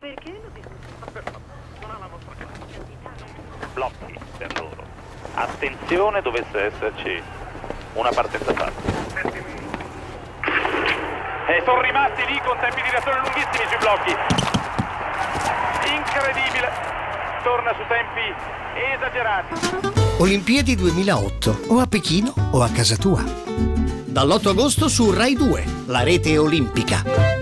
Perché lo discuto? Non ha la nostra classe. Blocchi per loro. Attenzione dovesse esserci una partenza fatta. E sono rimasti lì con tempi di reazione lunghissimi sui blocchi. Incredibile. Torna su tempi esagerati. Olimpiadi 2008, o a Pechino o a casa tua. Dall'8 agosto su Rai 2, la rete olimpica.